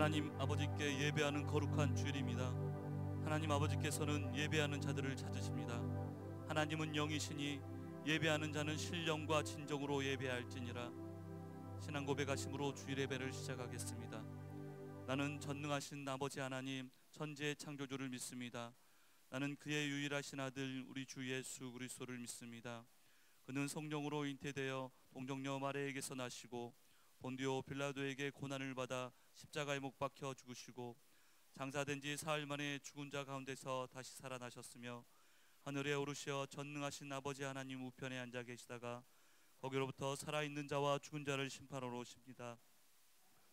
하나님 아버지께 예배하는 거룩한 주일입니다. 하나님 아버지께서는 예배하는 자들을 찾으십니다. 하나님은 영이시니 예배하는 자는 신령과 진정으로 예배할지니라. 신앙 고백하심으로 주일 예배를 시작하겠습니다. 나는 전능하신 아버지 하나님 천지의 창조주를 믿습니다. 나는 그의 유일하신 아들 우리 주 예수 그리스도를 믿습니다. 그는 성령으로 잉태되어 동정녀 마리에게서 나시고 본디오 빌라도에게 고난을 받아 십자가에 못 박혀 죽으시고 장사된 지 사흘 만에 죽은 자 가운데서 다시 살아나셨으며 하늘에 오르시어 전능하신 아버지 하나님 우편에 앉아 계시다가 거기로부터 살아있는 자와 죽은 자를 심판하러 오십니다.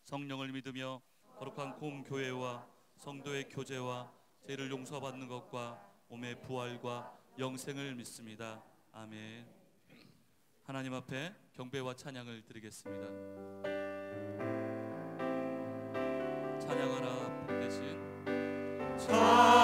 성령을 믿으며 거룩한 공교회와 성도의 교제와 죄를 용서받는 것과 몸의 부활과 영생을 믿습니다. 아멘. 하나님 앞에 경배와 찬양을 드리겠습니다. 찬양하라 복되신. 찬양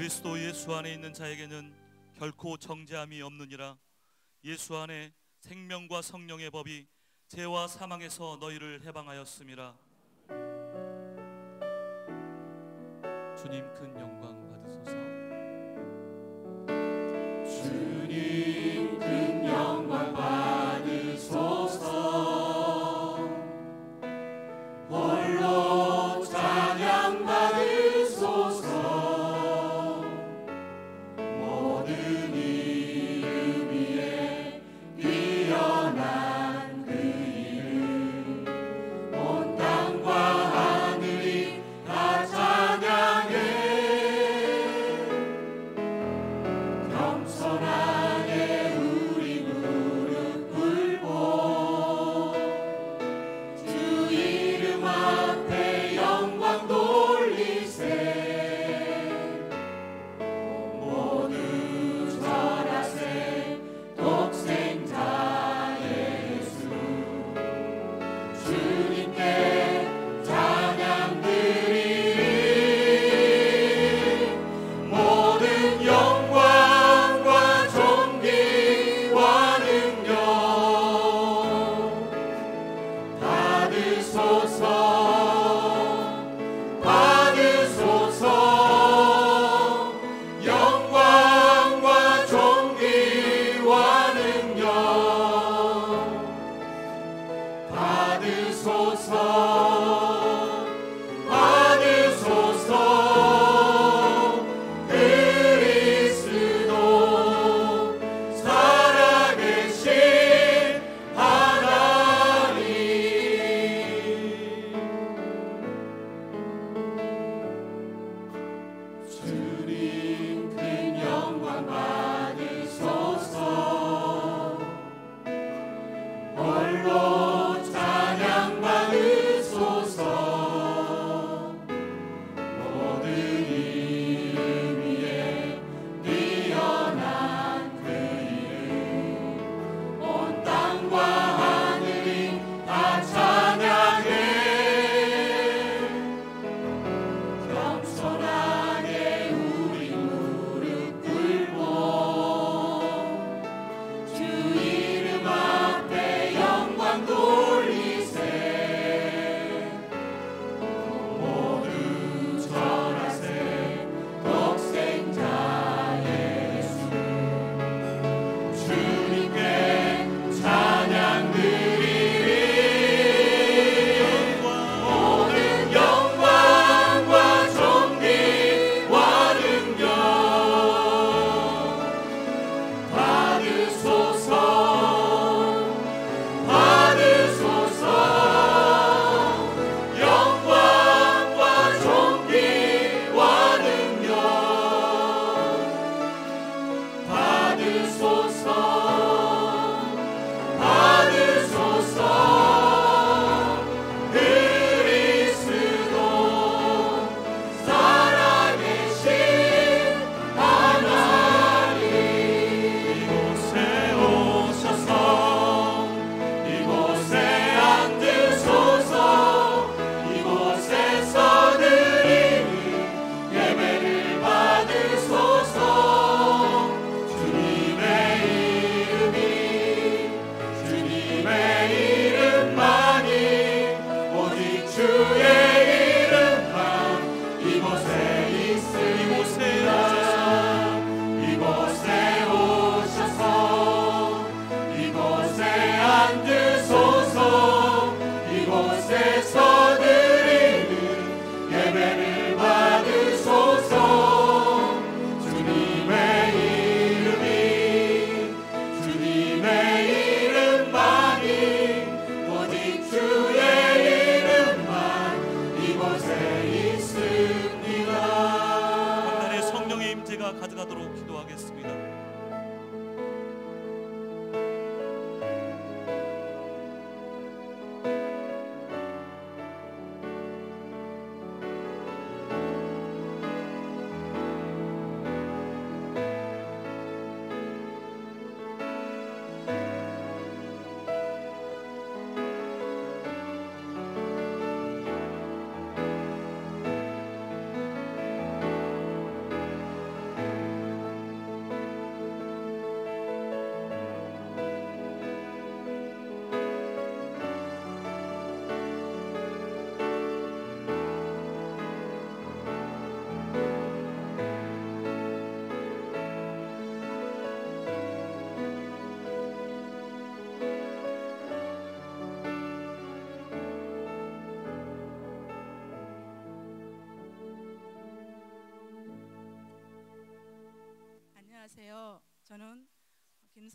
그리스도 예수 안에 있는 자에게는 결코 정죄함이 없느니라. 예수 안에 생명과 성령의 법이 죄와 사망에서 너희를 해방하였음이라 주님 큰 영광 받으소서. 주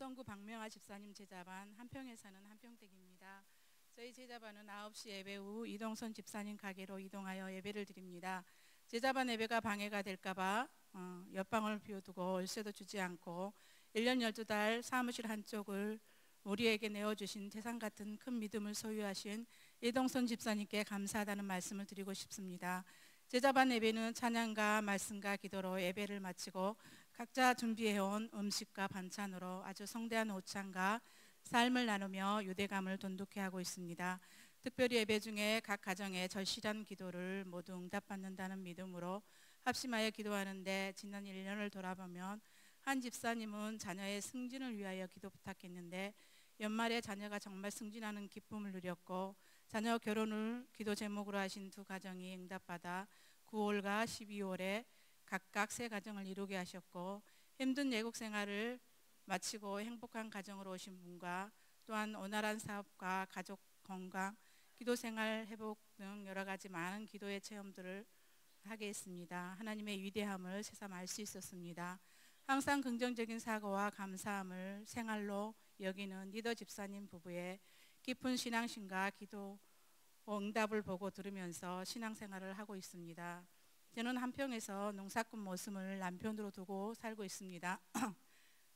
김성구 박명아 집사님 제자반 한평에 사는 한평댁입니다. 저희 제자반은 9시 예배 후 이동선 집사님 가게로 이동하여 예배를 드립니다. 제자반 예배가 방해가 될까봐 어, 옆방을 비워두고 월세도 주지 않고 1년 12달 사무실 한쪽을 우리에게 내어주신 태산 같은 큰 믿음을 소유하신 이동선 집사님께 감사하다는 말씀을 드리고 싶습니다. 제자반 예배는 찬양과 말씀과 기도로 예배를 마치고 각자 준비해온 음식과 반찬으로 아주 성대한 오찬과 삶을 나누며 유대감을 돈독해 하고 있습니다. 특별히 예배 중에 각 가정의 절실한 기도를 모두 응답받는다는 믿음으로 합심하여 기도하는데 지난 1년을 돌아보면 한 집사님은 자녀의 승진을 위하여 기도 부탁했는데 연말에 자녀가 정말 승진하는 기쁨을 누렸고 자녀 결혼을 기도 제목으로 하신 두 가정이 응답받아 9월과 12월에 각각 세 가정을 이루게 하셨고 힘든 외국 생활을 마치고 행복한 가정으로 오신 분과 또한 원활한 사업과 가족 건강, 기도 생활 회복 등 여러 가지 많은 기도의 체험들을 하게 했습니다. 하나님의 위대함을 새삼 알 수 있었습니다. 항상 긍정적인 사고와 감사함을 생활로 여기는 리더 집사님 부부의 깊은 신앙심과 기도 응답을 보고 들으면서 신앙생활을 하고 있습니다. 저는 한평에서 농사꾼 모습을 남편으로 두고 살고 있습니다.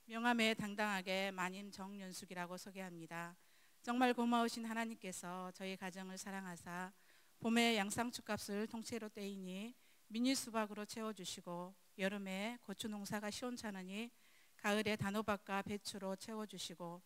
명함에 당당하게 마님 정연숙이라고 소개합니다. 정말 고마우신 하나님께서 저희 가정을 사랑하사 봄에 양상추 값을 통째로 떼이니 미니 수박으로 채워주시고 여름에 고추 농사가 시원찮으니 가을에 단호박과 배추로 채워주시고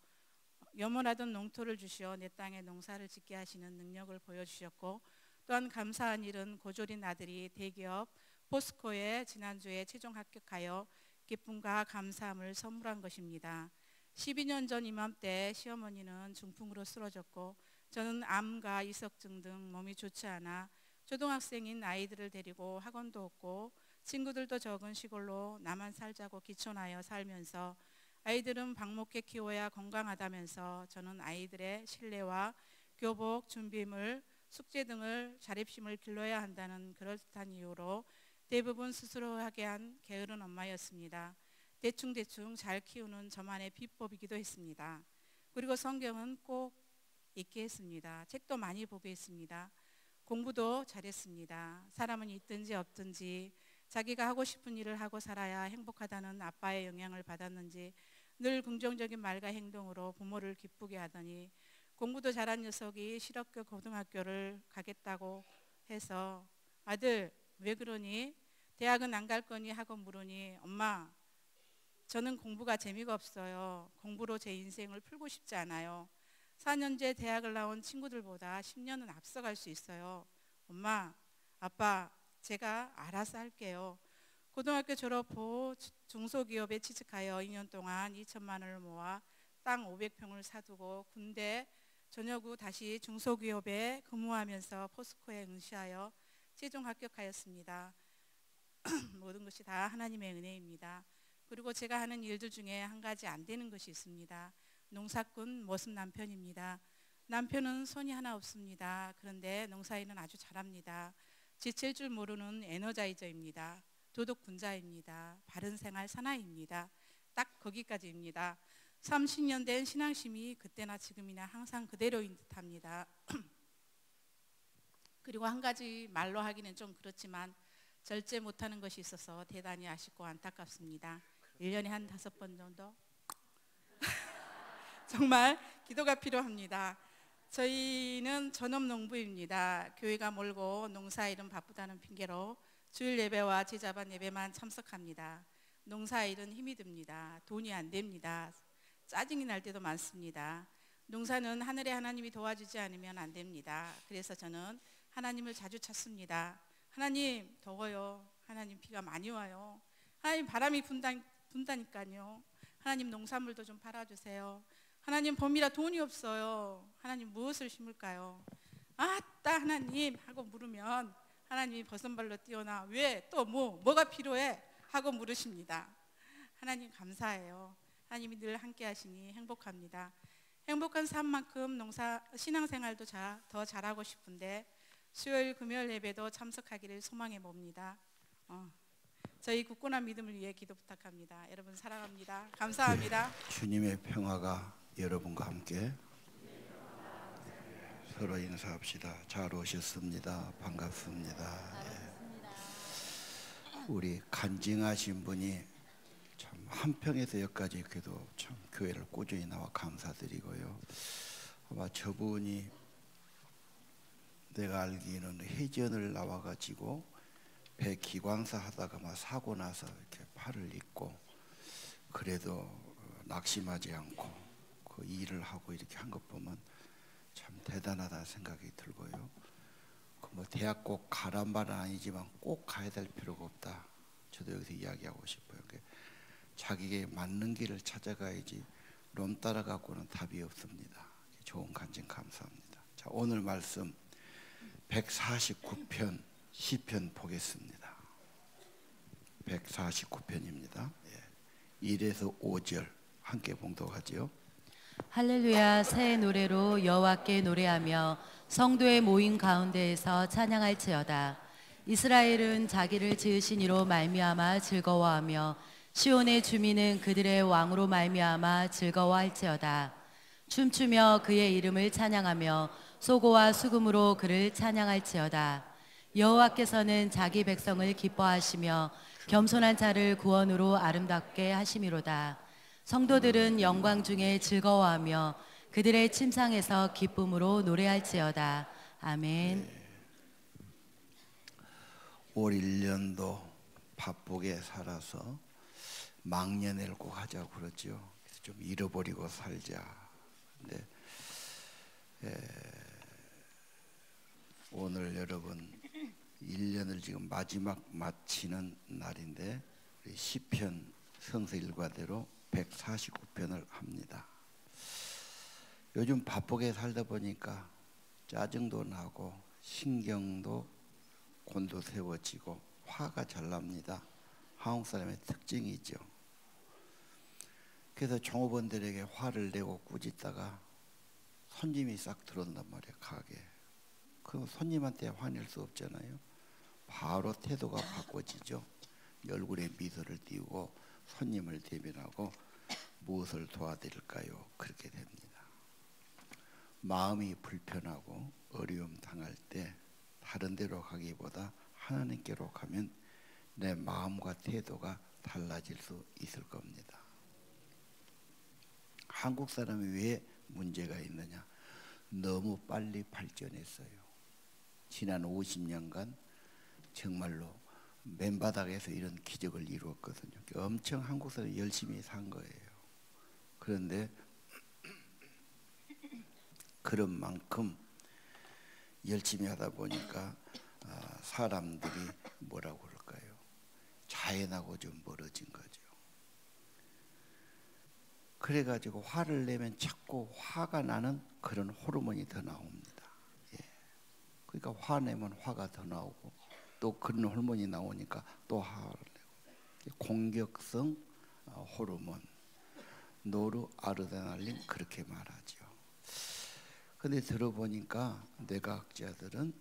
염원하던 농토를 주시어 내 땅에 농사를 짓게 하시는 능력을 보여주셨고 또한 감사한 일은 고졸인 아들이 대기업 포스코에 지난주에 최종 합격하여 기쁨과 감사함을 선물한 것입니다. 12년 전 이맘때 시어머니는 중풍으로 쓰러졌고 저는 암과 이석증 등 몸이 좋지 않아 초등학생인 아이들을 데리고 학원도 없고 친구들도 적은 시골로 나만 살자고 기촌하여 살면서 아이들은 방목해 키워야 건강하다면서 저는 아이들의 신뢰와 교복, 준비물, 숙제 등을 자립심을 길러야 한다는 그럴듯한 이유로 대부분 스스로 하게 한 게으른 엄마였습니다. 대충대충 잘 키우는 저만의 비법이기도 했습니다. 그리고 성경은 꼭 읽게 했습니다. 책도 많이 보게 했습니다. 공부도 잘했습니다. 사람은 있든지 없든지 자기가 하고 싶은 일을 하고 살아야 행복하다는 아빠의 영향을 받았는지 늘 긍정적인 말과 행동으로 부모를 기쁘게 하더니 공부도 잘한 녀석이 실업교 고등학교를 가겠다고 해서 아들 왜 그러니? 대학은 안 갈 거니 하고 물으니 엄마 저는 공부가 재미가 없어요. 공부로 제 인생을 풀고 싶지 않아요. 4년제 대학을 나온 친구들보다 10년은 앞서갈 수 있어요. 엄마, 아빠, 제가 알아서 할게요. 고등학교 졸업 후 중소기업에 취직하여 2년 동안 2천만 원을 모아 땅 500평을 사두고 군대 전역 후 다시 중소기업에 근무하면서 포스코에 응시하여 최종 합격하였습니다. 모든 것이 다 하나님의 은혜입니다. 그리고 제가 하는 일들 중에 한 가지 안 되는 것이 있습니다. 농사꾼 모습 남편입니다. 남편은 손이 하나 없습니다. 그런데 농사일은 아주 잘합니다. 지칠 줄 모르는 에너자이저입니다. 도덕 군자입니다. 바른 생활 사나이입니다. 딱 거기까지입니다. 30년 된 신앙심이 그때나 지금이나 항상 그대로인 듯합니다. 그리고 한 가지 말로 하기는 좀 그렇지만 절제 못하는 것이 있어서 대단히 아쉽고 안타깝습니다. 1년에 한 다섯 번 정도 정말 기도가 필요합니다. 저희는 전업 농부입니다. 교회가 멀고 농사일은 바쁘다는 핑계로 주일 예배와 제자반 예배만 참석합니다. 농사일은 힘이 듭니다. 돈이 안 됩니다. 짜증이 날 때도 많습니다. 농사는 하늘의 하나님이 도와주지 않으면 안 됩니다. 그래서 저는 하나님을 자주 찾습니다. 하나님 더워요. 하나님 비가 많이 와요. 하나님 바람이 분다, 분다니까요. 하나님 농산물도 좀 팔아주세요. 하나님 봄이라 돈이 없어요. 하나님 무엇을 심을까요? 아따 하나님 하고 물으면 하나님이 버선발로 뛰어나 왜 또 뭐 뭐가 필요해 하고 물으십니다. 하나님 감사해요. 하나님이 늘 함께 하시니 행복합니다. 행복한 삶만큼 농사 신앙생활도 자, 더 잘하고 싶은데 수요일 금요일 예배도 참석하기를 소망해 봅니다. 어, 저희 굳건한 믿음을 위해 기도 부탁합니다. 여러분 사랑합니다. 감사합니다. 주님의 평화가 여러분과 함께 서로 인사합시다. 잘 오셨습니다. 반갑습니다. 예. 우리 간증하신 분이 참 한평에서 여기까지 그래도 참 교회를 꾸준히 나와 감사드리고요. 아마 저분이 내가 알기는 해전을 나와가지고 배 기광사 하다가 막 사고 나서 이렇게 팔을 입고 그래도 낙심하지 않고 그 일을 하고 이렇게 한 것 보면 참 대단하다 생각이 들고요. 그 뭐 대학 꼭 가란 말은 아니지만 꼭 가야 될 필요가 없다. 저도 여기서 이야기하고 싶어요. 자기에게 맞는 길을 찾아가야지 롬 따라가고는 답이 없습니다. 좋은 간증 감사합니다. 자 오늘 말씀 149편 시편 보겠습니다. 149편입니다. 예. 1에서 5절 함께 봉독하지요. 할렐루야 새 노래로 여호와께 노래하며 성도의 모임 가운데에서 찬양할지어다. 이스라엘은 자기를 지으신 이로 말미암아 즐거워하며 시온의 주민은 그들의 왕으로 말미암아 즐거워할지어다. 춤추며 그의 이름을 찬양하며 소고와 수금으로 그를 찬양할지어다. 여호와께서는 자기 백성을 기뻐하시며 겸손한 자를 구원으로 아름답게 하심이로다. 성도들은 영광 중에 즐거워하며 그들의 침상에서 기쁨으로 노래할지어다. 아멘. 올 1년도 바쁘게 살아서 망년을 꼭 하자고 그러죠. 좀 잃어버리고 살자. 근데 에, 오늘 여러분 1년을 지금 마지막 마치는 날인데 시편 성서 일과대로 149편을 합니다. 요즘 바쁘게 살다 보니까 짜증도 나고 신경도 곤두세워지고 화가 잘 납니다. 한국 사람의 특징이죠. 그래서 종업원들에게 화를 내고 꾸짖다가 손님이 싹 들어온단 말이에요. 가게. 그럼 손님한테 화낼 수 없잖아요. 바로 태도가 바꿔지죠. 얼굴에 미소를 띄우고 손님을 대변하고 무엇을 도와드릴까요? 그렇게 됩니다. 마음이 불편하고 어려움 당할 때 다른 데로 가기보다 하나님께로 가면 내 마음과 태도가 달라질 수 있을 겁니다. 한국 사람이 왜 문제가 있느냐? 너무 빨리 발전했어요. 지난 50년간 정말로 맨바닥에서 이런 기적을 이루었거든요. 엄청 한국 사람이 열심히 산 거예요. 그런데 그런 만큼 열심히 하다 보니까 아, 사람들이 뭐라고 그럴까요? 자연하고 좀 멀어진 거죠. 그래가지고 화를 내면 자꾸 화가 나는 그런 호르몬이 더 나옵니다. 예. 그러니까 화내면 화가 더 나오고 또 그런 호르몬이 나오니까 또 화를 내고 공격성 어, 호르몬 노르 아르드날린 그렇게 말하죠. 근데 들어보니까 뇌과학자들은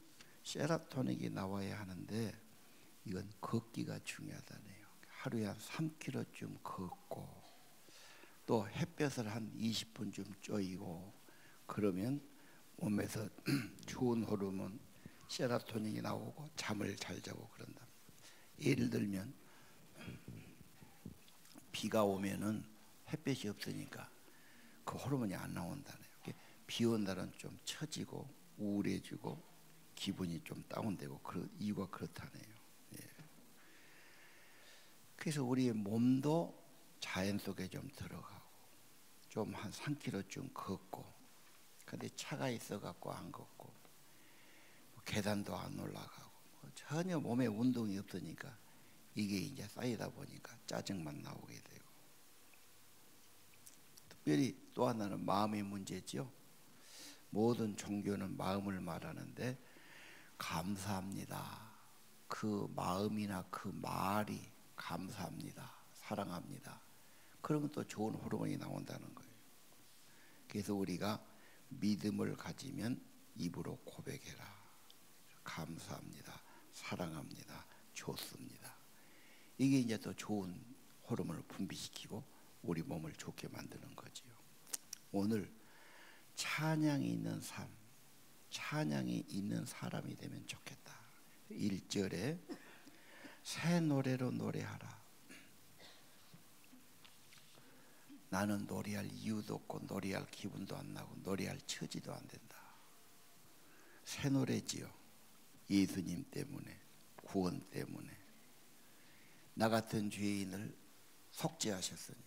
세라토닌이 나와야 하는데 이건 걷기가 중요하다네요. 하루에 한 3km쯤 걷고 또 햇볕을 한 20분쯤 쬐이고 그러면 몸에서 좋은 호르몬 세라토닌이 나오고 잠을 잘 자고 그런다. 예를 들면 비가 오면은 햇볕이 없으니까 그 호르몬이 안 나온다네요. 비 온다는 좀 처지고 우울해지고 기분이 좀 다운되고 그 이유가 그렇다네요. 예. 그래서 우리의 몸도 자연 속에 좀 들어가고 좀 한 3km쯤 걷고 근데 차가 있어 갖고 안 걷고 뭐 계단도 안 올라가고 뭐 전혀 몸에 운동이 없으니까 이게 이제 쌓이다 보니까 짜증만 나오게 되고 특별히 또 하나는 마음의 문제죠. 모든 종교는 마음을 말하는데 감사합니다. 그 마음이나 그 말이 감사합니다. 사랑합니다. 그러면 또 좋은 호르몬이 나온다는 거예요. 그래서 우리가 믿음을 가지면 입으로 고백해라. 감사합니다. 사랑합니다. 좋습니다. 이게 이제 또 좋은 호르몬을 분비시키고 우리 몸을 좋게 만드는 거지요. 오늘 찬양이 있는 삶, 찬양이 있는 사람이 되면 좋겠다. 1절에 새 노래로 노래하라. 나는 노래할 이유도 없고 노래할 기분도 안 나고 노래할 처지도 안 된다. 새 노래지요. 예수님 때문에 구원 때문에 나 같은 죄인을 속죄하셨으니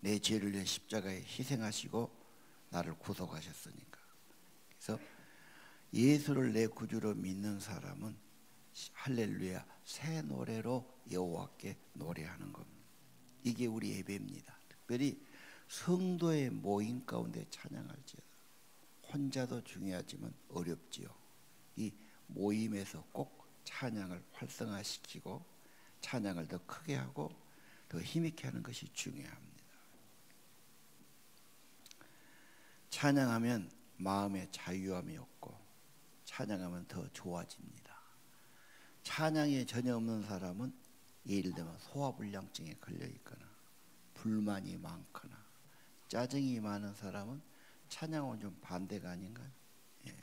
내 죄를 위해 십자가에 희생하시고 나를 구속하셨으니까. 그래서 예수를 내 구주로 믿는 사람은 할렐루야 새 노래로 여호와께 노래하는 겁니다. 이게 우리 예배입니다. 특별히 성도의 모임 가운데 찬양할지어다. 혼자도 중요하지만 어렵지요. 이 모임에서 꼭 찬양을 활성화시키고 찬양을 더 크게 하고 더 힘있게 하는 것이 중요합니다. 찬양하면 마음에 자유함이 없고 찬양하면 더 좋아집니다. 찬양이 전혀 없는 사람은 예를 들면 소화불량증에 걸려 있거나 불만이 많거나 짜증이 많은 사람은 찬양은 좀 반대가 아닌가요? 예.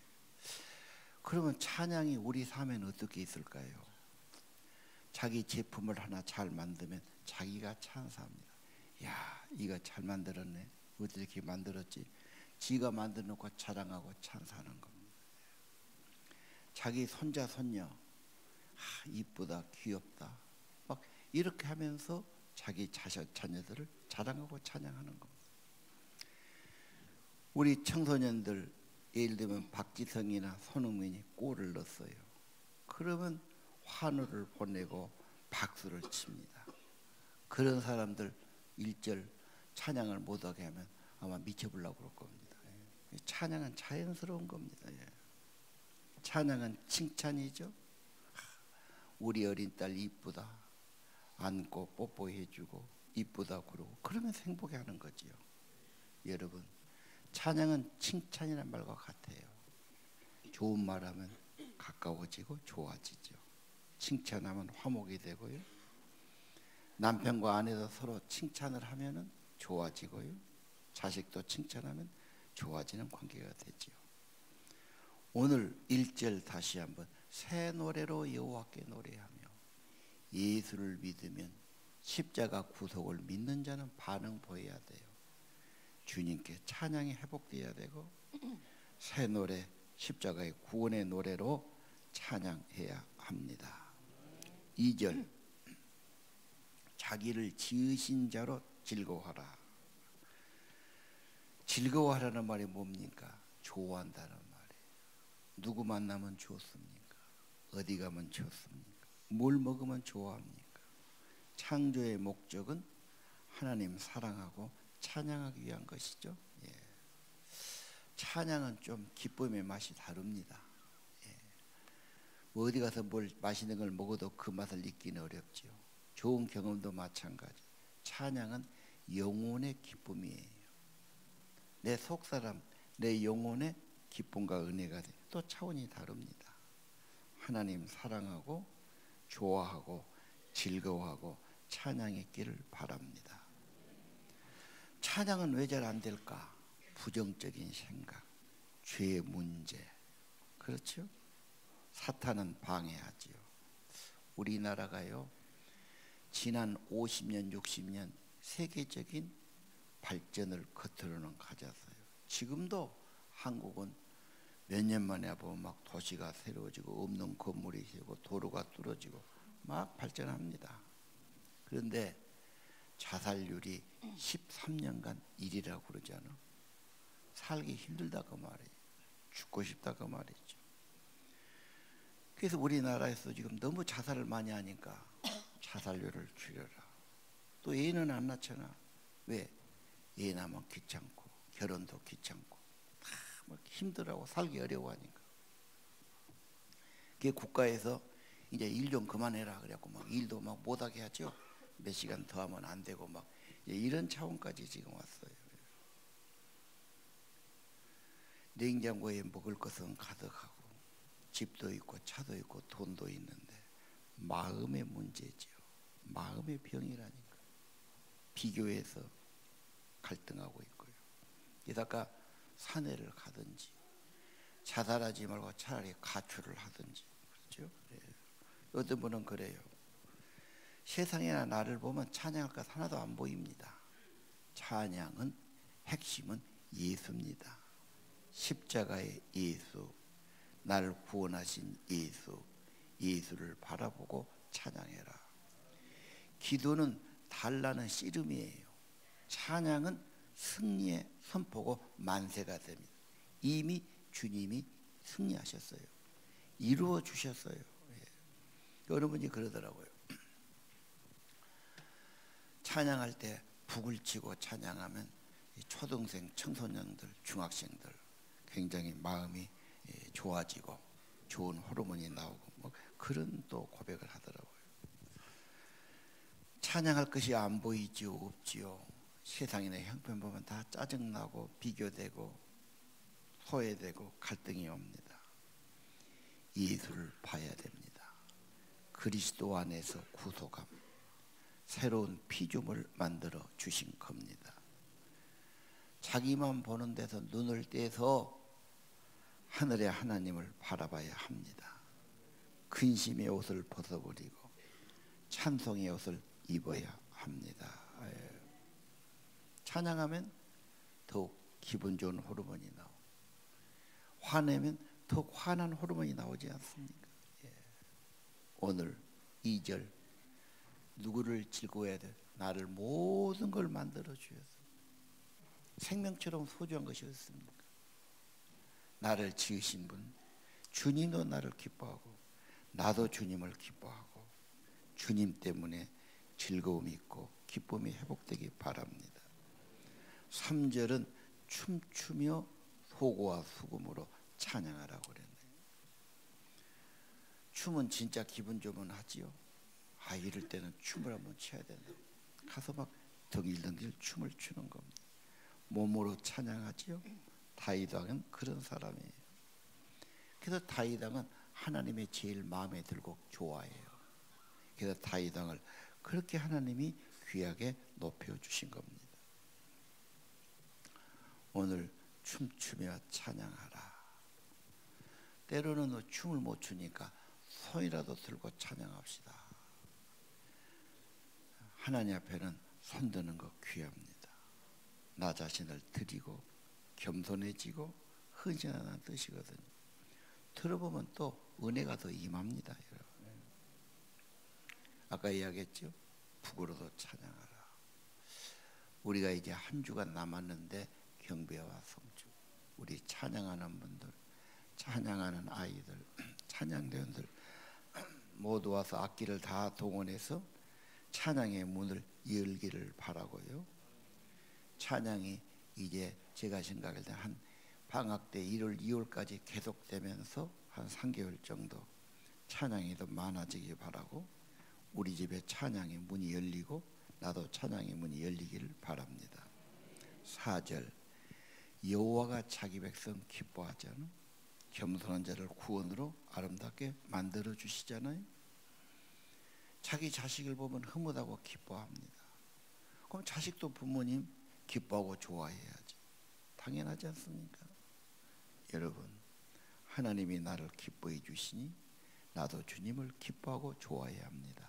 그러면 찬양이 우리 삶에는 어떻게 있을까요? 자기 제품을 하나 잘 만들면 자기가 찬사합니다. 야, 이거 잘 만들었네. 어떻게 만들었지? 지가 만들어 놓고 자랑하고 찬사하는 겁니다. 자기 손자 손녀 아, 이쁘다 귀엽다 막 이렇게 하면서 자기 자녀, 자녀들을 자랑하고 찬양하는 겁니다. 우리 청소년들 예를 들면 박지성이나 손흥민이 골을 넣었어요. 그러면 환호를 보내고 박수를 칩니다. 그런 사람들 일절 찬양을 못하게 하면 아마 미쳐보려고 그럴 겁니다. 찬양은 자연스러운 겁니다. 예. 찬양은 칭찬이죠. 우리 어린 딸 이쁘다. 안고 뽀뽀해주고 이쁘다 그러고 그러면 행복해하는 거지요. 여러분 찬양은 칭찬이란 말과 같아요. 좋은 말하면 가까워지고 좋아지죠. 칭찬하면 화목이 되고요. 남편과 아내도 서로 칭찬을 하면은 좋아지고요. 자식도 칭찬하면 좋아지는 관계가 되지요. 오늘 1절 다시 한번 새 노래로 여호와께 노래하며 예수를 믿으면 십자가 구속을 믿는 자는 반응 보여야 돼요. 주님께 찬양이 회복되어야 되고 새 노래 십자가의 구원의 노래로 찬양해야 합니다. 2절 자기를 지으신 자로 즐거워하라. 즐거워하라는 말이 뭡니까? 좋아한다는 말이에요. 누구 만나면 좋습니까? 어디 가면 좋습니까? 뭘 먹으면 좋아합니까? 창조의 목적은 하나님 사랑하고 찬양하기 위한 것이죠. 예. 찬양은 좀 기쁨의 맛이 다릅니다. 예. 뭐 어디 가서 뭘 맛있는 걸 먹어도 그 맛을 느끼는 어렵죠. 좋은 경험도 마찬가지. 찬양은 영혼의 기쁨이에요. 내 속사람, 내 영혼의 기쁨과 은혜가 돼. 또 차원이 다릅니다. 하나님 사랑하고 좋아하고 즐거워하고 찬양했기를 바랍니다. 찬양은 왜 잘 안 될까? 부정적인 생각, 죄의 문제. 그렇죠? 사탄은 방해하지요. 우리나라가요. 지난 50년, 60년 세계적인 발전을 겉으로는 가졌어요. 지금도 한국은 몇 년 만에 보면 막 도시가 새로워지고 없는 건물이 생기고 도로가 뚫어지고 막 발전합니다. 그런데 자살률이 13년간 1이라고 그러지 않아? 살기 힘들다 그 말이에요. 죽고 싶다 그 말이죠. 그래서 우리나라에서 지금 너무 자살을 많이 하니까 자살률을 줄여라. 또 애는 안 낳잖아. 왜? 애 낳으면 귀찮고 결혼도 귀찮고 다뭐 힘들어하고 살기 어려워하니까. 그 국가에서 이제 일 좀 그만해라 그래갖고 막 일도 막 못하게 하죠. 몇 시간 더 하면 안 되고 막 이런 차원까지 지금 왔어요. 냉장고에 먹을 것은 가득하고 집도 있고 차도 있고 돈도 있는데 마음의 문제죠. 마음의 병이라니까. 비교해서 갈등하고 있고요. 게다가 사내를 가든지 자살하지 말고 차라리 가출을 하든지 그렇죠? 예. 어떤 분은 그래요. 세상이나 나를 보면 찬양할 것 하나도 안 보입니다. 찬양은 핵심은 예수입니다. 십자가의 예수, 나를 구원하신 예수, 예수를 바라보고 찬양해라. 기도는 달라는 씨름이에요. 찬양은 승리의 선포고 만세가 됩니다. 이미 주님이 승리하셨어요. 이루어 주셨어요. 예. 여러분이 그러더라고요. 찬양할 때 북을 치고 찬양하면 초등생, 청소년들, 중학생들 굉장히 마음이 예, 좋아지고 좋은 호르몬이 나오고 뭐 그런 또 고백을 하더라고요. 찬양할 것이 안 보이지요, 없지요. 세상이나 형편 보면 다 짜증나고 비교되고 소외되고 갈등이 옵니다. 예수를 봐야 됩니다. 그리스도 안에서 구속함, 새로운 피조물 만들어 주신 겁니다. 자기만 보는 데서 눈을 떼서 하늘의 하나님을 바라봐야 합니다. 근심의 옷을 벗어버리고 찬송의 옷을 입어야 합니다. 예. 찬양하면 더욱 기분 좋은 호르몬이 나오. 화내면 더욱 환한 호르몬이 나오지 않습니까? 예. 오늘 2절 누구를 즐거워야 돼? 나를 모든 걸 만들어 주셔서 생명처럼 소중한 것이 없습니까? 나를 지으신 분 주님도 나를 기뻐하고 나도 주님을 기뻐하고 주님 때문에 즐거움이 있고 기쁨이 회복되기 바랍니다. 3절은 춤추며 소고와 수금으로 찬양하라고 그랬네요. 춤은 진짜 기분 좋으면 하지요. 아 이럴 때는 춤을 한번 춰야 된다. 가서 막 덩일덩일 춤을 추는 겁니다. 몸으로 찬양하지요. 다이당은 그런 사람이에요. 그래서 다이당은 하나님의 제일 마음에 들고 좋아해요. 그래서 다이당을 그렇게 하나님이 귀하게 높여 주신 겁니다. 오늘 춤추며 찬양하라. 때로는 춤을 못 추니까 손이라도 들고 찬양합시다. 하나님 앞에는 손 드는 거 귀합니다. 나 자신을 드리고 겸손해지고 헌신하는 뜻이거든요. 들어보면 또 은혜가 더 임합니다, 여러분. 아까 이야기했죠? 북으로도 찬양하라. 우리가 이제 한 주간 남았는데 경배와 성주, 우리 찬양하는 분들, 찬양하는 아이들, 찬양대원들 모두 와서 악기를 다 동원해서 찬양의 문을 열기를 바라고요. 찬양이 이제 제가 생각할 때 한 방학 때 1월, 2월까지 계속되면서 한 3개월 정도 찬양이 더 많아지기 바라고 우리 집에 찬양의 문이 열리고 나도 찬양의 문이 열리기를 바랍니다. 4절 여호와가 자기 백성 기뻐하잖아. 겸손한 자를 구원으로 아름답게 만들어 주시잖아요. 자기 자식을 보면 흐뭇하고 기뻐합니다. 그럼 자식도 부모님 기뻐하고 좋아해야지. 당연하지 않습니까? 여러분, 하나님이 나를 기뻐해 주시니 나도 주님을 기뻐하고 좋아해야 합니다.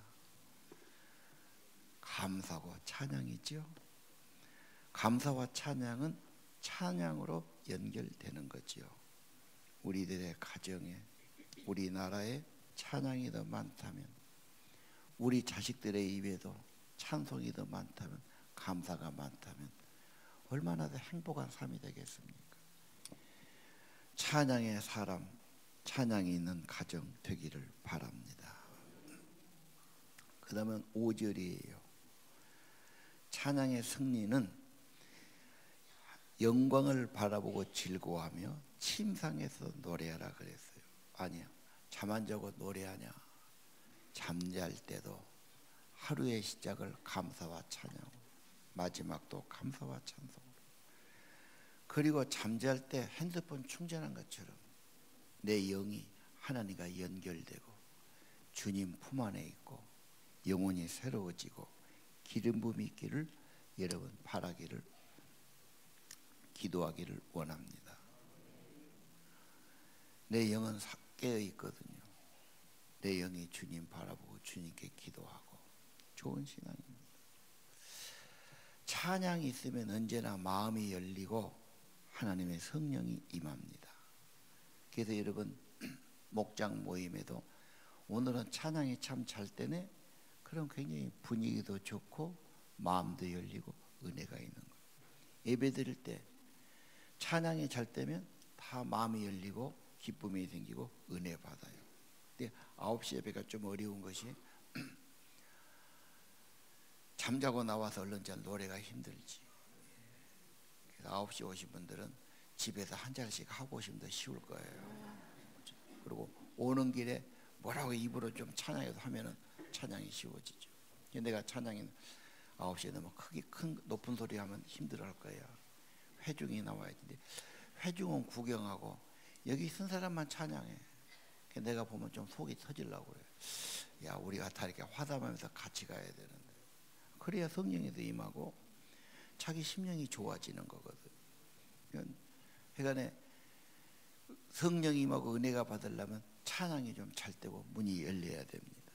감사고 찬양이죠. 감사와 찬양은 찬양으로 연결되는 거지요. 우리들의 가정에 우리나라에 찬양이 더 많다면 우리 자식들의 입에도 찬송이 더 많다면 감사가 많다면 얼마나 더 행복한 삶이 되겠습니까? 찬양의 사람, 찬양이 있는 가정 되기를 바랍니다. 그 다음은 5절이에요. 찬양의 승리는 영광을 바라보고 즐거워하며 침상에서 노래하라 그랬어요. 아니요. 잠안 자고 노래하냐. 잠잘 때도 하루의 시작을 감사와 찬양, 마지막도 감사와 찬송으로. 그리고 잠잘 때 핸드폰 충전한 것처럼 내 영이 하나님과 연결되고 주님 품 안에 있고 영혼이 새로워지고 기름 부음이 있기를 여러분 바라기를 기도하기를 원합니다. 내 영은 깨어 있거든요. 내 영이 주님 바라보고 주님께 기도하고 좋은 신앙입니다. 찬양이 있으면 언제나 마음이 열리고 하나님의 성령이 임합니다. 그래서 여러분 목장 모임에도 오늘은 찬양이 참 잘 때네. 그럼 굉장히 분위기도 좋고 마음도 열리고 은혜가 있는 거예요. 예배 드릴 때 찬양이 잘 때면 다 마음이 열리고 기쁨이 생기고 은혜 받아요. 근데 9시 예배가 좀 어려운 것이 잠자고 나와서 얼른 잘 노래가 힘들지. 그래서 9시 오신 분들은 집에서 한 자리씩 하고 오시면 더 쉬울 거예요. 그리고 오는 길에 뭐라고 입으로 좀 찬양해도 하면은 찬양이 쉬워지죠. 내가 찬양이 9시에 너무 크게 큰 높은 소리 하면 힘들어 할 거야. 회중이 나와야 돼. 회중은 구경하고 여기 쓴 사람만 찬양해. 내가 보면 좀 속이 터질라고 그래. 야, 우리가 다 이렇게 화담하면서 같이 가야 되는데. 그래야 성령에도 임하고 자기 심령이 좋아지는 거거든. 그러니까 성령이 임하고 은혜가 받으려면 찬양이 좀 잘 되고 문이 열려야 됩니다.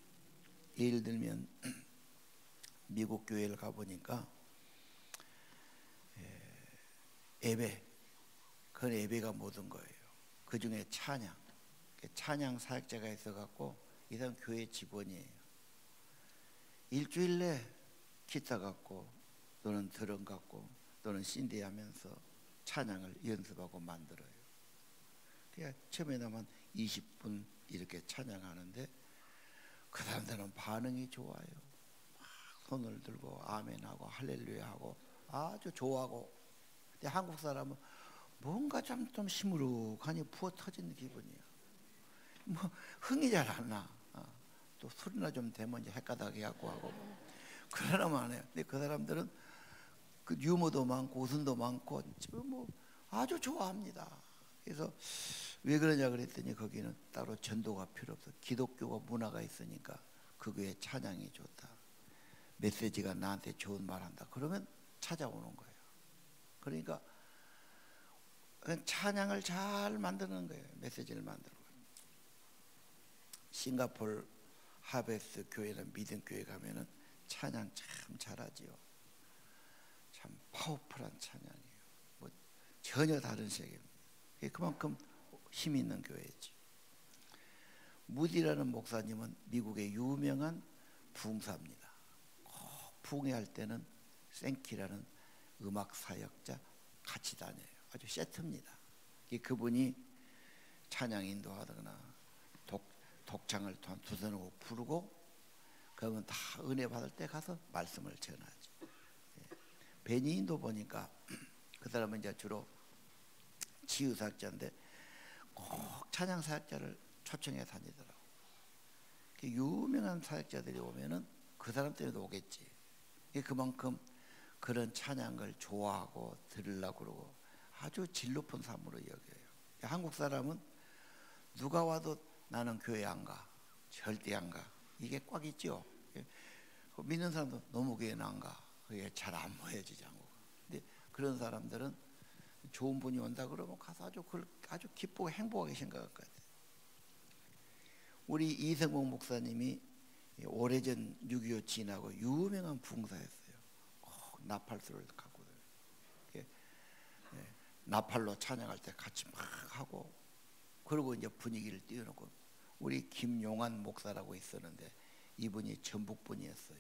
예를 들면 미국 교회를 가보니까 예배, 그 예배가 모든 거예요. 그 중에 찬양, 찬양 사역자가 있어갖고 이 사람 교회 직원이에요. 일주일 내 기타 갖고 또는 드럼 갖고 또는 신디 하면서 찬양을 연습하고 만들어요. 그냥 처음에 나만 20분 이렇게 찬양하는데 그 사람들은 반응이 좋아요. 막 손을 들고 아멘하고 할렐루야 하고 아주 좋아하고 한국 사람은 뭔가 좀, 좀 시무룩하니 부어 터지는 기분이야. 뭐 흥이 잘 안 나. 어. 또 술이나 좀 되면 이제 헷가닥해 갖고 하고 그 사람 안 해요. 근데 그 사람들은 그 유머도 많고 웃음도 많고 뭐 아주 좋아합니다. 그래서 왜 그러냐 그랬더니 거기는 따로 전도가 필요 없어. 기독교가 문화가 있으니까 그 교회 찬양이 좋다. 메시지가 나한테 좋은 말 한다. 그러면 찾아오는 거예요. 그러니까 찬양을 잘 만드는 거예요. 메시지를 만들고. 싱가폴 하베스 교회는 믿음 교회 가면은 찬양 참 잘하지요. 참 파워풀한 찬양이에요. 뭐 전혀 다른 세계입니다. 그만큼 힘 있는 교회지. 무디라는 목사님은 미국의 유명한 부흥사입니다. 부흥회 할 때는 생키라는 음악 사역자 같이 다녀요. 아주 세트입니다. 그분이 찬양 인도하거나 독, 독창을 두서 놓고 부르고 그러면 다 은혜 받을 때 가서 말씀을 전하죠. 예. 베니인도 보니까 그 사람은 이제 주로 치유 사역자인데 꼭 찬양 사역자를 초청해 다니더라고. 그 유명한 사역자들이 오면은 그 사람 때문에 오겠지. 그만큼 그런 찬양을 좋아하고 들으려고 그러고 아주 질 높은 삶으로 여겨요. 한국 사람은 누가 와도 나는 교회 안 가. 절대 안 가. 이게 꽉 있죠. 그 믿는 사람도 너무 교회는 안 가. 그게 잘 안 모여지지 않고. 근데 그런 사람들은 좋은 분이 온다 그러면 가서 아주 그걸 아주 기쁘고 행복하게 생각할 것 같아요. 우리 이성봉 목사님이 오래전 6.25 지나고 유명한 붕사였어요. 나팔수를 갖고 예, 나팔로 찬양할 때 같이 막 하고 그리고 이제 분위기를 띄워놓고 우리 김용환 목사라고 있었는데 이분이 전북 분이었어요.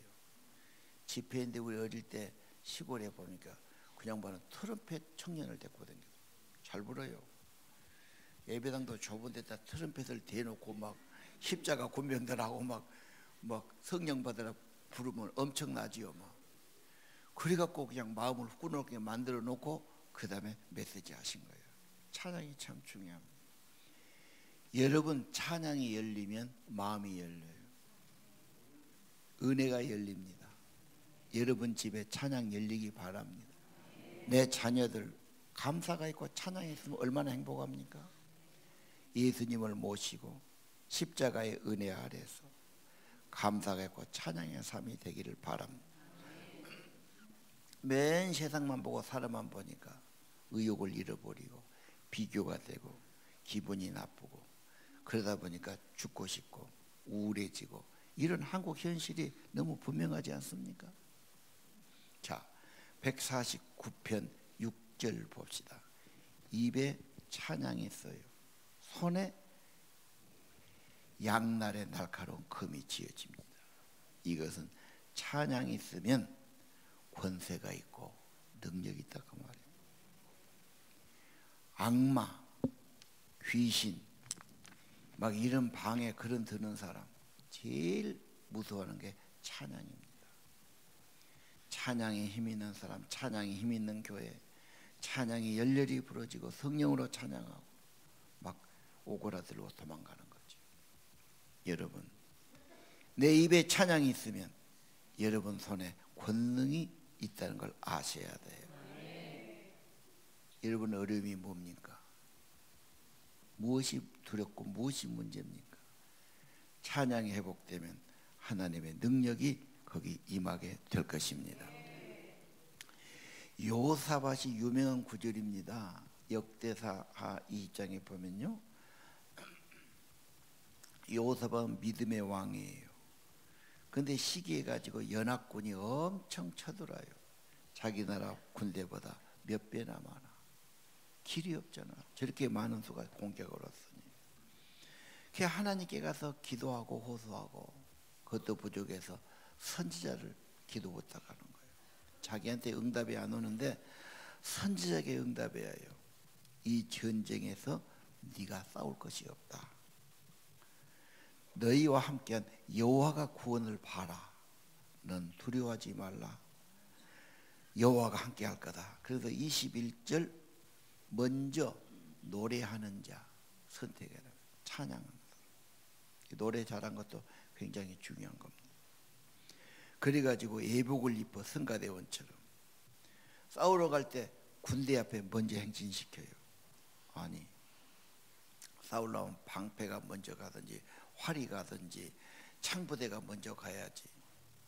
집회인데 우리 어릴 때 시골에 보니까 그냥 봐는 트럼펫 청년을 데리고 다녀요. 잘 불어요. 예배당도 좁은 데다 트럼펫을 대놓고 막 십자가 군병들하고 막, 막 성령 받으라 부르면 엄청나지요. 막. 그래갖고 그냥 마음을 후끈하게 만들어 놓고 그 다음에 메시지 하신 거예요. 찬양이 참 중요합니다. 여러분 찬양이 열리면 마음이 열려요. 은혜가 열립니다. 여러분 집에 찬양 열리기 바랍니다. 내 자녀들 감사가 있고 찬양이 있으면 얼마나 행복합니까? 예수님을 모시고 십자가의 은혜 아래서 감사가 있고 찬양의 삶이 되기를 바랍니다. 맨 세상만 보고 사람만 보니까 의욕을 잃어버리고 비교가 되고 기분이 나쁘고 그러다 보니까 죽고 싶고 우울해지고 이런 한국 현실이 너무 분명하지 않습니까? 자, 149편 6절 봅시다. 입에 찬양이 있어요. 손에 양날의 날카로운 금이 지어집니다. 이것은 찬양이 있으면 권세가 있고 능력이 있다 그 말이에요. 악마, 귀신, 막 이런 방에 그런 드는 사람 제일 무서워하는 게 찬양입니다. 찬양에 힘 있는 사람, 찬양에 힘 있는 교회, 찬양이 열렬히 부러지고 성령으로 찬양하고 막 오그라들고 도망가는 거죠. 여러분, 내 입에 찬양이 있으면 여러분 손에 권능이 있다는 걸 아셔야 돼요. 여러분 어려움이 뭡니까? 무엇이 두렵고 무엇이 문제입니까? 찬양이 회복되면 하나님의 능력이 거기 임하게 될 것입니다. 요사밭이 유명한 구절입니다. 역대사 하 2장에 보면요. 요사밭은 믿음의 왕이에요. 근데 시기해 가지고 연합군이 엄청 쳐들어요. 자기 나라 군대보다 몇 배나 많아. 길이 없잖아. 저렇게 많은 수가 공격을 왔으니. 그 하나님께 가서 기도하고 호소하고 그것도 부족해서 선지자를 기도 부탁하는 거예요. 자기한테 응답이 안 오는데 선지자에게 응답해야 해요. 이 전쟁에서 네가 싸울 것이 없다. 너희와 함께한 여호와가 구원을 봐라. 넌 두려워하지 말라. 여호와가 함께할 거다. 그래서 21절 먼저 노래하는 자 선택해라. 찬양합니다. 노래 잘한 것도 굉장히 중요한 겁니다. 그래가지고 예복을 입어 성가대 원처럼 싸우러 갈 때 군대 앞에 먼저 행진시켜요. 아니 싸우려면 방패가 먼저 가든지 활이 가든지 창부대가 먼저 가야지.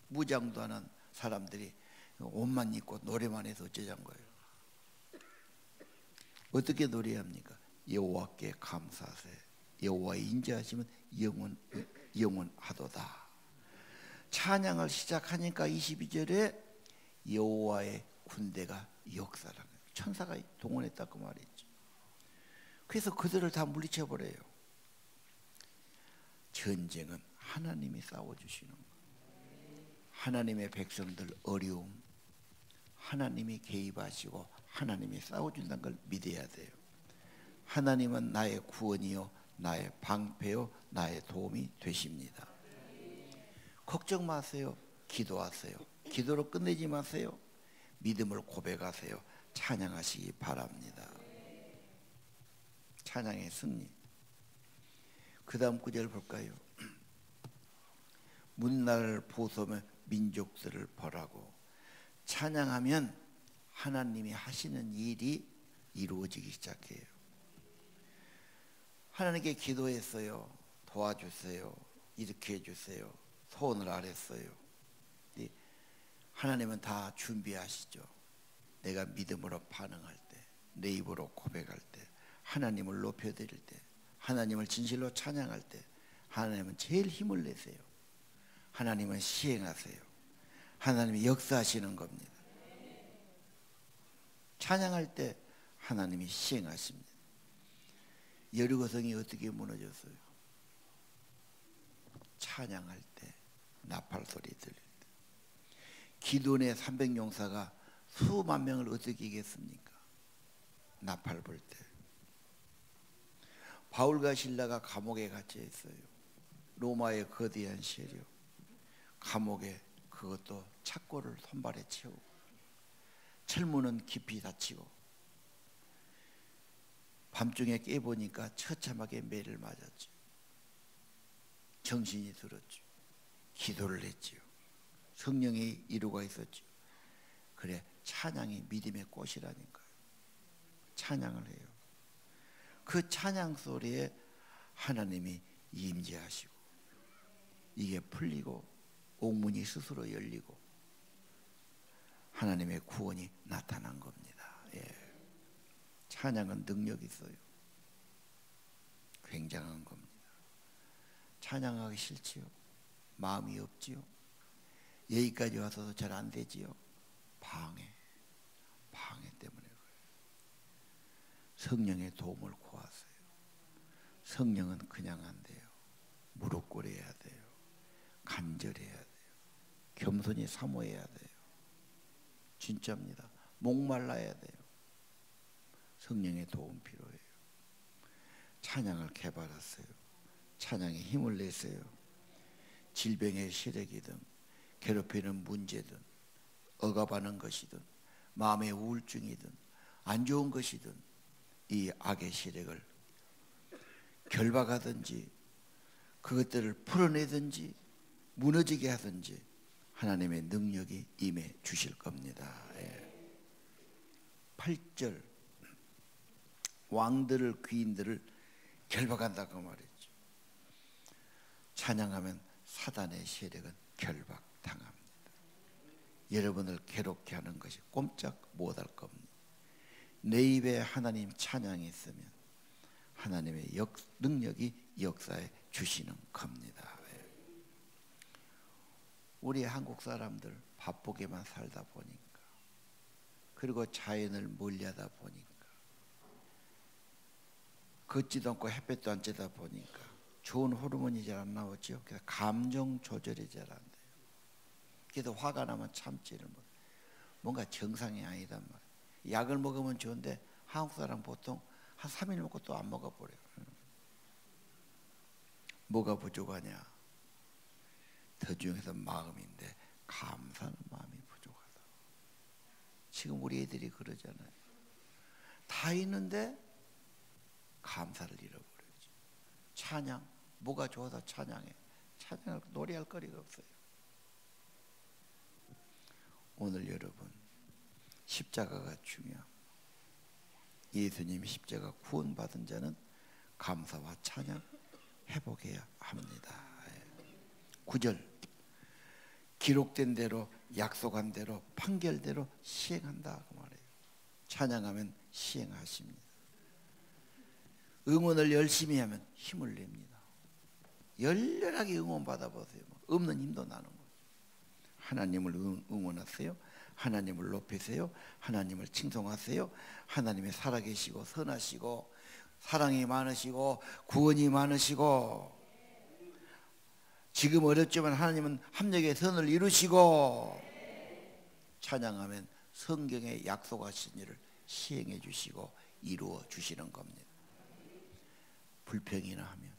무장도 하는 사람들이 옷만 입고 노래만 해서 어쩌자는 거예요. 어떻게 노래합니까? 여호와께 감사하세. 여호와 인자하시면 영원 영원하도다. 찬양을 시작하니까 22절에 여호와의 군대가 역사를 천사가 동원했다고 말했죠. 그래서 그들을 다 물리쳐 버려요. 전쟁은 하나님이 싸워 주시는 거. 하나님의 백성들 어려움 하나님이 개입하시고 하나님이 싸워준다는 걸 믿어야 돼요. 하나님은 나의 구원이요, 나의 방패요, 나의 도움이 되십니다. 걱정 마세요. 기도하세요. 기도로 끝내지 마세요. 믿음을 고백하세요. 찬양하시기 바랍니다. 찬양의 승리. 그 다음 구절 볼까요? 문나를 보소며 민족들을 벌하고 찬양하면 하나님이 하시는 일이 이루어지기 시작해요. 하나님께 기도했어요. 도와주세요. 이렇게 해주세요. 소원을 아랬어요. 하나님은 다 준비하시죠. 내가 믿음으로 반응할 때, 내 입으로 고백할 때, 하나님을 높여드릴 때, 하나님을 진실로 찬양할 때, 하나님은 제일 힘을 내세요. 하나님은 시행하세요. 하나님이 역사하시는 겁니다. 찬양할 때 하나님이 시행하십니다. 여리고성이 어떻게 무너졌어요? 찬양할 때 나팔 소리 들릴 때 기돈의 300용사가 수만 명을 어떻게 이겼습니까? 나팔 불 때. 바울과 신라가 감옥에 갇혀 있어요. 로마의 거대한 세력. 감옥에 그것도 착고를 손발에 채우고 철문은 깊이 닫히고 밤중에 깨보니까 처참하게 매를 맞았죠. 정신이 들었죠. 기도를 했지요. 성령의 이루가 있었죠. 그래 찬양이 믿음의 꽃이라니까요. 찬양을 해요. 그 찬양 소리에 하나님이 임재하시고 이게 풀리고 옥문이 스스로 열리고 하나님의 구원이 나타난 겁니다. 예. 찬양은 능력이 있어요. 굉장한 겁니다. 찬양하기 싫지요. 마음이 없지요. 여기까지 와서도 잘 안 되지요. 방해 때문에 그래요. 성령의 도움을 구하세요. 성령은 그냥 안 돼요. 무릎 꿇어야 돼요. 간절해야 돼요. 겸손히 사모해야 돼요. 진짜입니다. 목말라야 돼요. 성령의 도움 필요해요. 찬양을 개발하세요. 찬양에 힘을 내세요. 질병의 시래기든 괴롭히는 문제든 억압하는 것이든 마음의 우울증이든 안 좋은 것이든 이 악의 시력을 결박하든지 그것들을 풀어내든지 무너지게 하든지 하나님의 능력이 임해 주실 겁니다. 예. 8절 왕들을 귀인들을 결박한다고 말했죠. 찬양하면 사단의 세력은 결박당합니다. 여러분을 괴롭게 하는 것이 꼼짝 못할 겁니다. 내 입에 하나님 찬양이 있으면 하나님의 역, 능력이 역사에 주시는 겁니다. 예. 우리 한국 사람들 바쁘게만 살다 보니까 그리고 자연을 멀리하다 보니까 걷지도 않고 햇볕도 안 쬐다 보니까 좋은 호르몬이 잘 안 나오죠. 그래서 감정 조절이 잘 안 돼요. 그래도 화가 나면 참지를 못. 뭔가 정상이 아니단 말이에요. 약을 먹으면 좋은데 한국 사람 보통 한 3일 먹고 또 안 먹어버려요. 뭐가 부족하냐? 더 중요해서 마음인데 감사하는 마음이 부족하다. 지금 우리 애들이 그러잖아요. 다 있는데 감사를 잃어버렸죠. 찬양, 뭐가 좋아서 찬양해. 찬양을 노래할 거리가 없어요. 오늘 여러분 십자가가 중요합니다. 예수님이 십자가 구원받은 자는 감사와 찬양 회복해야 합니다. 9절 기록된 대로 약속한 대로 판결대로 시행한다 그 말이에요. 찬양하면 시행하십니다. 응원을 열심히 하면 힘을 냅니다. 열렬하게 응원 받아보세요. 없는 힘도 나는 거예요. 하나님을 응원하세요. 하나님을 높이세요. 하나님을 칭송하세요. 하나님의 살아계시고 선하시고 사랑이 많으시고 구원이 많으시고 지금 어렵지만 하나님은 합력의 선을 이루시고 찬양하면 성경에 약속하신 일을 시행해 주시고 이루어 주시는 겁니다. 불평이나 하면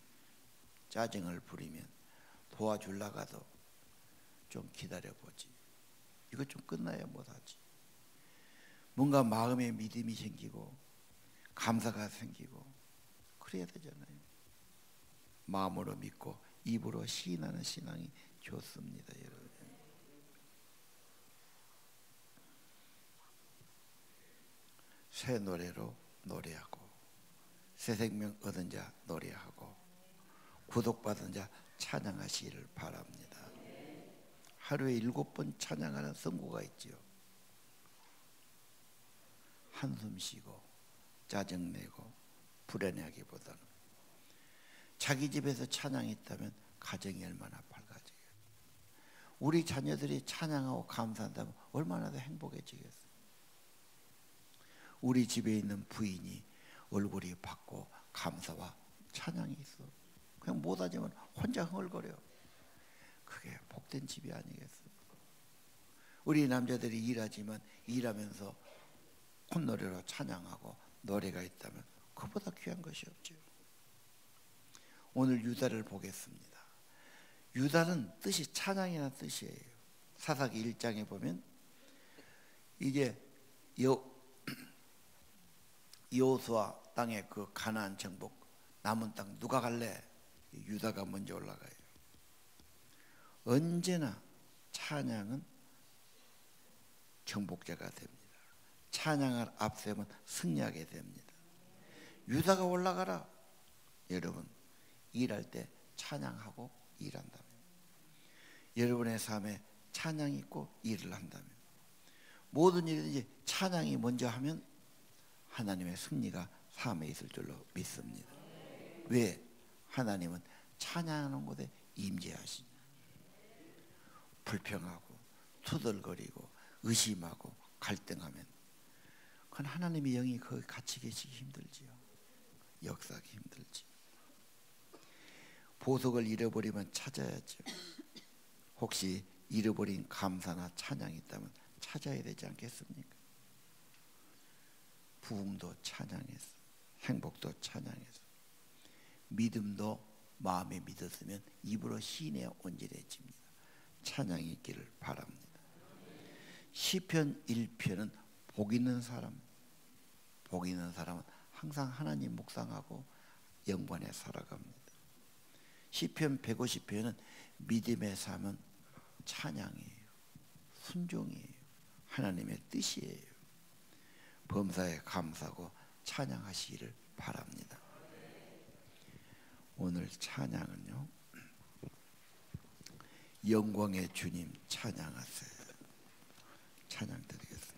짜증을 부리면 도와줄라 가도 좀 기다려보지. 이거 좀 끝나야 못하지. 뭔가 마음에 믿음이 생기고 감사가 생기고 그래야 되잖아요. 마음으로 믿고 입으로 시인하는 신앙이 좋습니다, 여러분. 새 노래로 노래하고 새 생명 얻은 자 노래하고 구독받은 자 찬양하시기를 바랍니다. 하루에 일곱 번 찬양하는 선구가 있지요. 한숨 쉬고 짜증내고 불안해하기보다는 자기 집에서 찬양이 있다면 가정이 얼마나 밝아지겠어요. 우리 자녀들이 찬양하고 감사한다면 얼마나 더 행복해지겠어요. 우리 집에 있는 부인이 얼굴이 밝고 감사와 찬양이 있어. 그냥 못하지만 혼자 흥얼거려. 그게 복된 집이 아니겠어. 우리 남자들이 일하지만 일하면서 콧노래로 찬양하고 노래가 있다면 그보다 귀한 것이 없죠. 오늘 유다를 보겠습니다. 유다는 뜻이 찬양이라는 뜻이에요. 사사기 1장에 보면 이제 여 여호수아 땅의 그 가나안 정복 남은 땅 누가 갈래? 유다가 먼저 올라가요. 언제나 찬양은 정복자가 됩니다. 찬양을 앞세우면 승리하게 됩니다. 유다가 올라가라. 여러분 일할 때 찬양하고 일한다면 여러분의 삶에 찬양이 있고 일을 한다면 모든 일이든지 찬양이 먼저 하면 하나님의 승리가 삶에 있을 줄로 믿습니다. 왜? 하나님은 찬양하는 곳에 임재하시니 불평하고 투덜거리고 의심하고 갈등하면 그건 하나님의 영이 거기 같이 계시기 힘들지요. 역사하기 힘들지. 보석을 잃어버리면 찾아야죠. 혹시 잃어버린 감사나 찬양이 있다면 찾아야 되지 않겠습니까? 부흥도 찬양해서 행복도 찬양해서 믿음도 마음에 믿었으면 입으로 시인에 온전해집니다. 찬양이 있기를 바랍니다. 시편 1편은 복 있는 사람 복 있는 사람은 항상 하나님 묵상하고 영관에 살아갑니다. 시편 150편은 믿음의 삶은 찬양이에요. 순종이에요. 하나님의 뜻이에요. 범사에 감사하고 찬양하시기를 바랍니다. 오늘 찬양은요. 영광의 주님 찬양하세요. 찬양 드리겠습니다.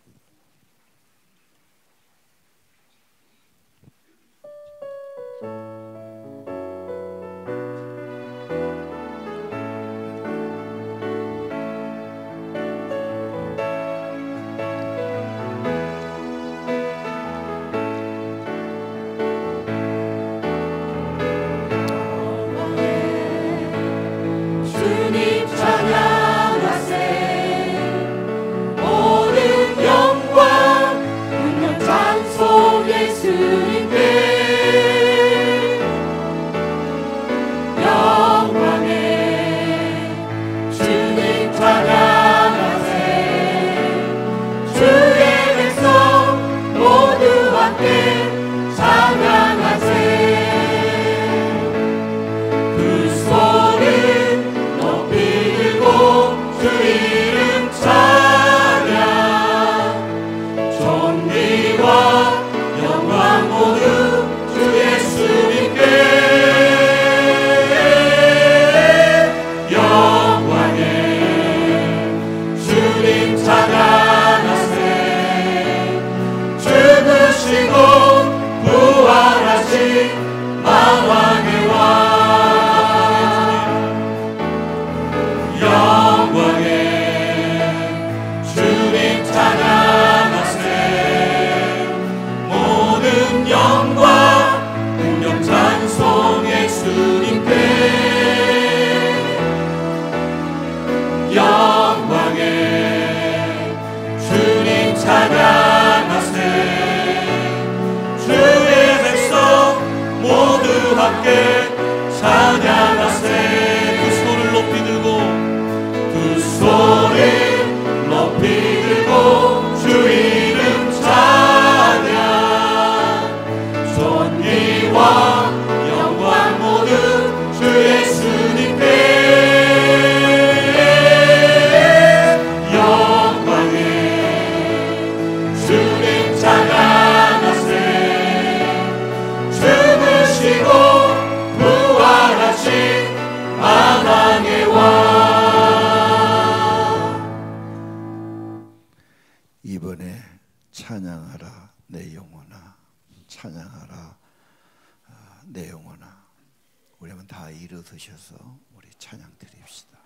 일어서셔서 우리 찬양 드립시다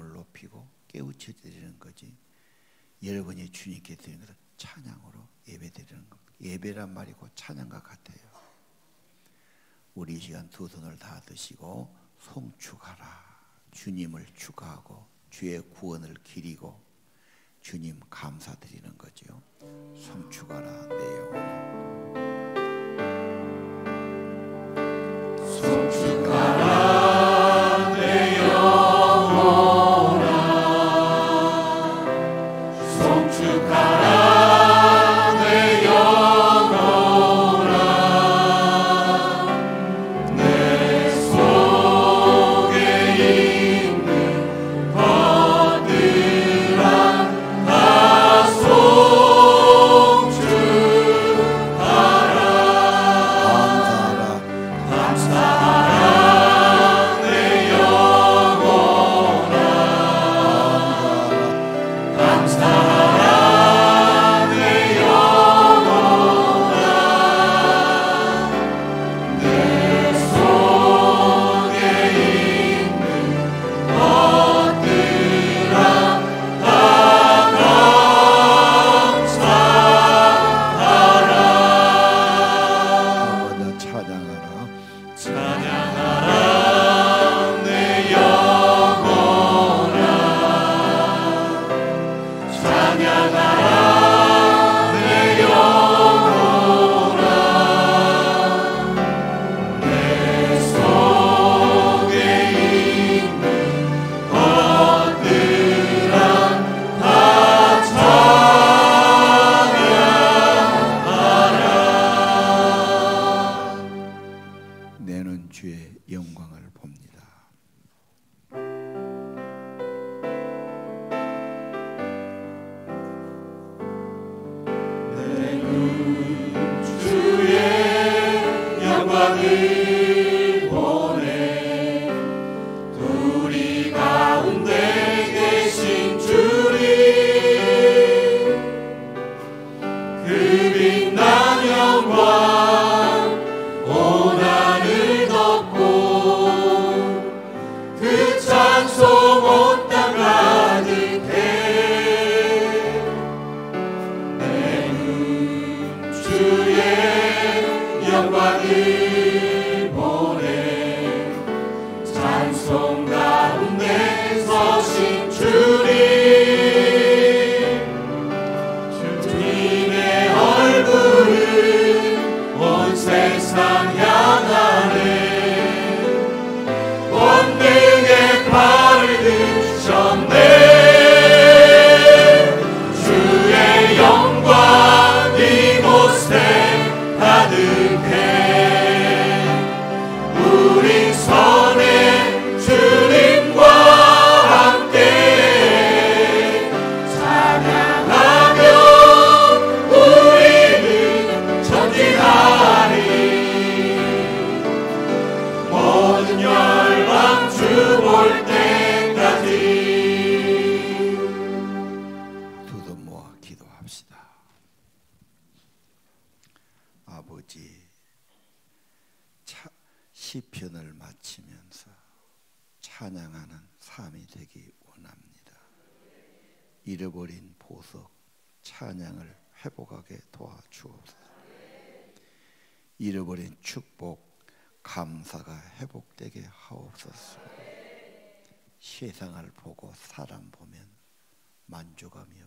하나님을 높이고 깨우쳐 드리는 거지. 여러분이 주님께 드리는 것은 찬양으로 예배 드리는 겁니다. 예배란 말이고 찬양과 같아요. 우리 이 시간 두 손을 다 드시고 송축하라. 주님을 축하하고 주의 구원을 기리고 주님 감사드리는 거죠. 송축하라 내 영혼아.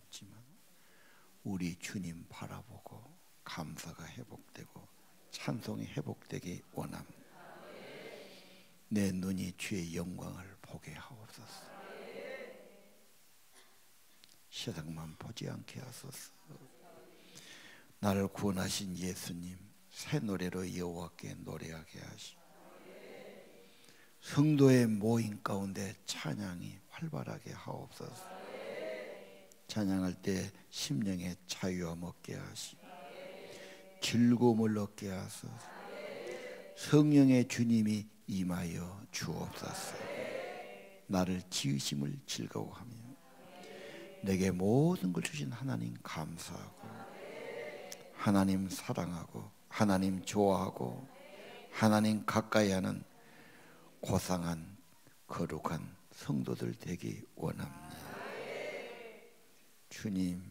없지만 우리 주님 바라보고 감사가 회복되고 찬송이 회복되기 원합니다. 내 눈이 주의 영광을 보게 하옵소서. 세상만 보지 않게 하소서. 나를 구원하신 예수님 새 노래로 여호와께 노래하게 하시고 성도의 모임 가운데 찬양이 활발하게 하옵소서. 찬양할 때 심령의 자유함 얻게 하시고 즐거움을 얻게 하소서. 성령의 주님이 임하여 주옵소서. 나를 지으심을 즐거워하며 내게 모든 걸 주신 하나님 감사하고 하나님 사랑하고 하나님 좋아하고 하나님 가까이 하는 고상한 거룩한 성도들 되기 원합니다. 주님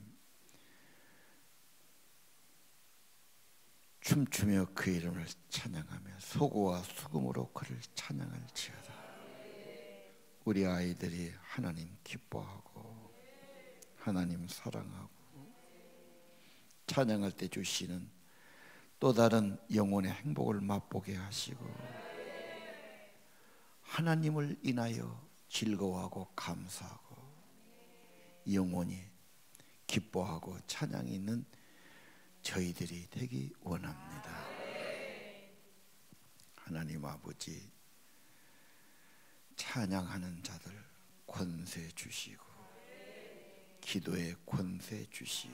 춤추며 그 이름을 찬양하며 소고와 수금으로 그를 찬양할지어다. 우리 아이들이 하나님 기뻐하고 하나님 사랑하고 찬양할 때 주시는 또 다른 영혼의 행복을 맛보게 하시고 하나님을 인하여 즐거워하고 감사하고 영혼이 기뻐하고 찬양이 있는 저희들이 되기 원합니다. 하나님 아버지 찬양하는 자들 권세 주시고 기도에 권세 주시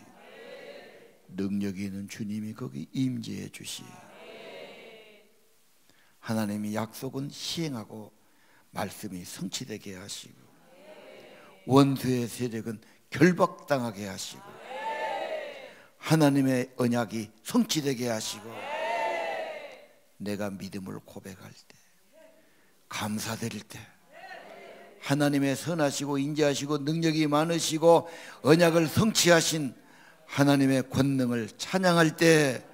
능력이 있는 주님이 거기 임재해 주시 하나님이 약속은 시행하고 말씀이 성취되게 하시고 원수의 세력은 결박당하게 하시고 하나님의 언약이 성취되게 하시고 내가 믿음을 고백할 때 감사드릴 때 하나님의 선하시고 인자하시고 능력이 많으시고 언약을 성취하신 하나님의 권능을 찬양할 때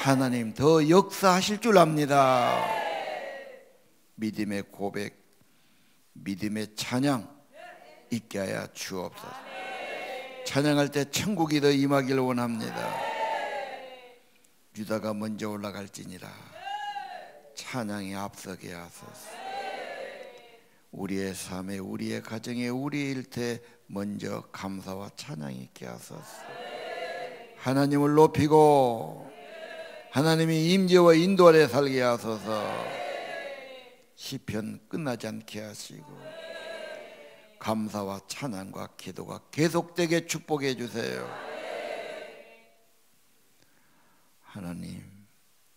하나님 더 역사하실 줄 압니다. 믿음의 고백, 믿음의 찬양 있게 하여 주옵소서. 찬양할 때 천국이 더 임하기를 원합니다. 유다가 먼저 올라갈지니라 찬양이 앞서게 하소서. 우리의 삶에 우리의 가정에 우리의 일터에 먼저 감사와 찬양이 있게 하소서. 하나님을 높이고 하나님이 임재와 인도 아래 살게 하소서. 시편 끝나지 않게 하시고 감사와 찬양과 기도가 계속되게 축복해 주세요. 하나님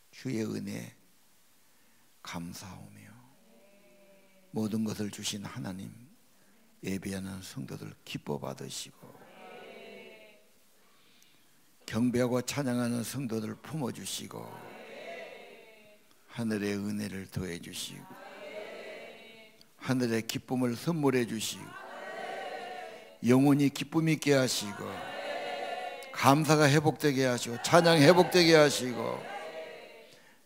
주의 은혜 감사하며 모든 것을 주신 하나님 예배하는 성도들 기뻐 받으시고 경배하고 찬양하는 성도들 품어 주시고 하늘의 은혜를 더해 주시고 하늘의 기쁨을 선물해 주시고 영원히 기쁨 있게 하시고 감사가 회복되게 하시고 찬양 회복되게 하시고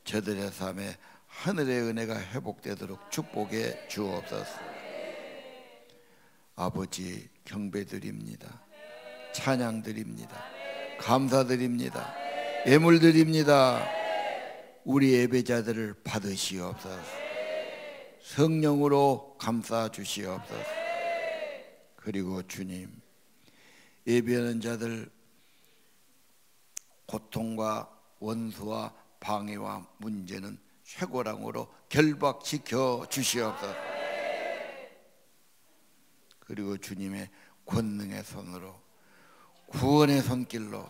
저들의 삶에 하늘의 은혜가 회복되도록 축복해 주옵소서. 아버지 경배드립니다. 찬양드립니다. 감사드립니다. 예물드립니다. 우리 예배자들을 받으시옵소서. 성령으로 감싸 주시옵소서. 그리고 주님 예배하는 자들 고통과 원수와 방해와 문제는 쇠고랑으로 결박시켜 주시옵소서. 그리고 주님의 권능의 손으로 구원의 손길로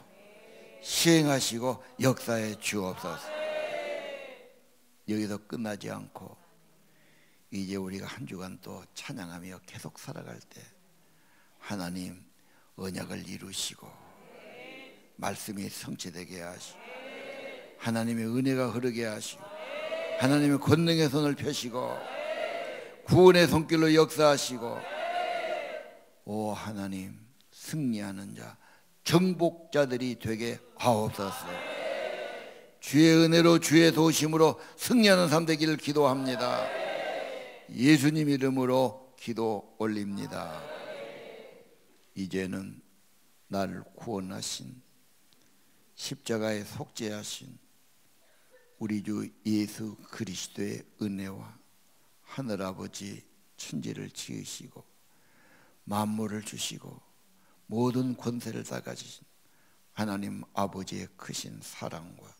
시행하시고 역사에 주옵소서. 여기서 끝나지 않고 이제 우리가 한 주간 또 찬양하며 계속 살아갈 때 하나님 언약을 이루시고 말씀이 성취되게 하시고 하나님의 은혜가 흐르게 하시고 하나님의 권능의 손을 펴시고 구원의 손길로 역사하시고 오 하나님 승리하는 자 정복자들이 되게 하옵소서. 주의 은혜로 주의 도심으로 승리하는 삶 되기를 기도합니다 예수님 이름으로 기도 올립니다. 이제는 나를 구원하신 십자가에 속죄하신 우리 주 예수 그리스도의 은혜와 하늘아버지 천지를 지으시고 만물을 주시고 모든 권세를 다 가지신 하나님 아버지의 크신 사랑과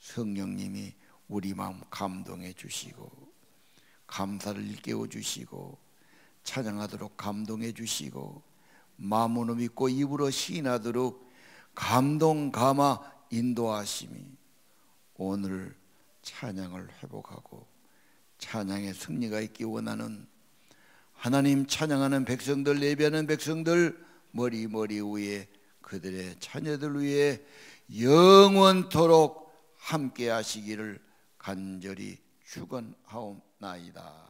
성령님이 우리 마음 감동해 주시고 감사를 일깨워 주시고 찬양하도록 감동해 주시고 마음으로 믿고 입으로 시인하도록 감동 감화 인도하심이 오늘 찬양을 회복하고 찬양의 승리가 있기 원하는 하나님 찬양하는 백성들 예배하는 백성들 머리 머리 위에 그들의 자녀들 위에 영원토록 함께 하시기를 간절히 축원하옵 나이다.